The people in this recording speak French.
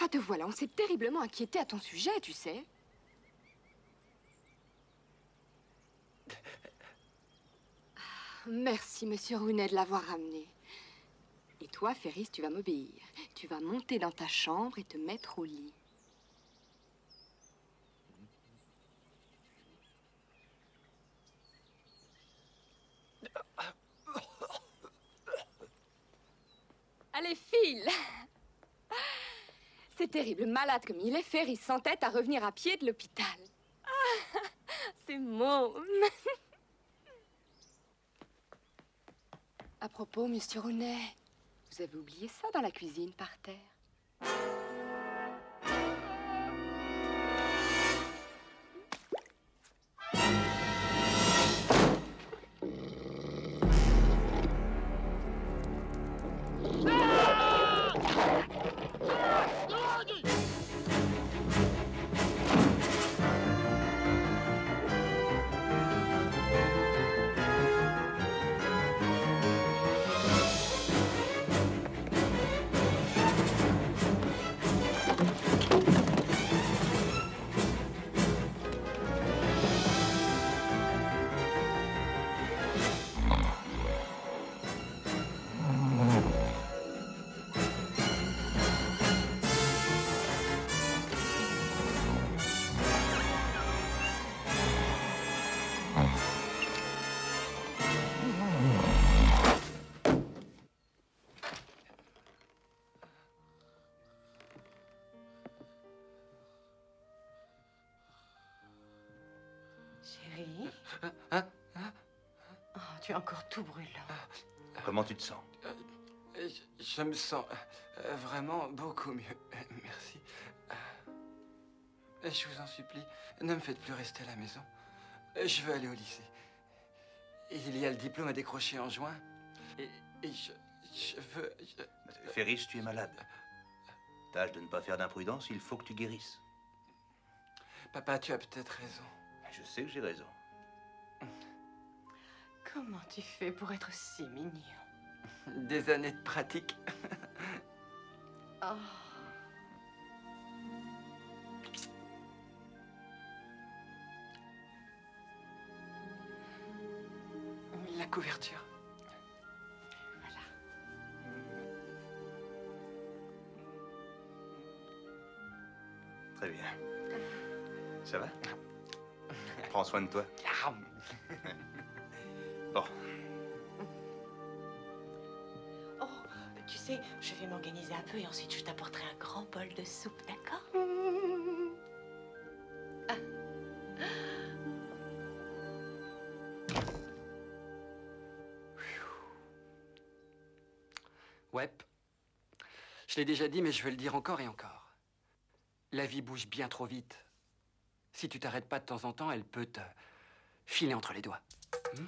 Ah, te voilà, on s'est terriblement inquiété à ton sujet, tu sais. Merci, monsieur Rounet, de l'avoir ramené. Et toi, Ferris, tu vas m'obéir. Tu vas monter dans ta chambre et te mettre au lit. Allez, file C'est terrible, malade comme il est, Ferris s'entête à revenir à pied de l'hôpital. Ah, c'est môme À propos, monsieur Rounet, vous avez oublié ça dans la cuisine par terre. Chérie Hein? Oh, tu es encore tout brûlant. Comment tu te sens? Je, je me sens euh, vraiment beaucoup mieux. Euh, Merci. Euh, Je vous en supplie, ne me faites plus rester à la maison. Euh, Je veux aller au lycée. Il y a le diplôme à décrocher en juin. Et, et je, je veux... je- Ferris, tu es malade. Tâche de ne pas faire d'imprudence, il faut que tu guérisses. Papa, tu as peut-être raison. Je sais que j'ai raison. Comment tu fais pour être si mignon? Des années de pratique. Oh. La couverture. Très bien. Ça va? Prends soin de toi. Ah, Bon, Oh, tu sais, je vais m'organiser un peu et ensuite je t'apporterai un grand bol de soupe, d'accord? Ouais. Je l'ai déjà dit, mais je vais le dire encore et encore. La vie bouge bien trop vite. Si tu t'arrêtes pas de temps en temps, elle peut te filer entre les doigts. Mmh.